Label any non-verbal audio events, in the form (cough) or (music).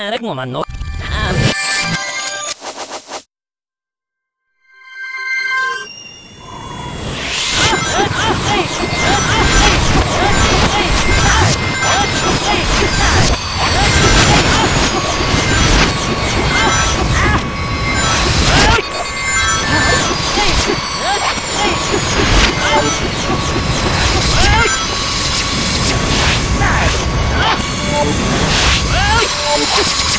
Harek mo man, no? Let's go. Thank (laughs) you.